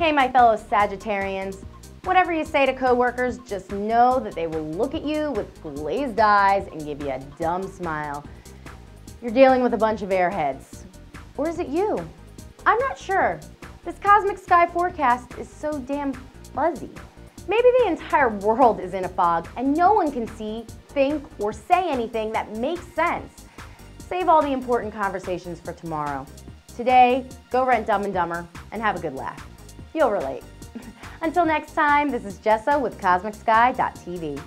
Hey, my fellow Sagittarians. Whatever you say to coworkers, just know that they will look at you with glazed eyes and give you a dumb smile. You're dealing with a bunch of airheads. Or is it you? I'm not sure. This cosmic sky forecast is so damn fuzzy. Maybe the entire world is in a fog and no one can see, think, or say anything that makes sense. Save all the important conversations for tomorrow. Today, go rent Dumb and Dumber and have a good laugh. You'll relate. Until next time, this is Jessah with CosmicSky.tv.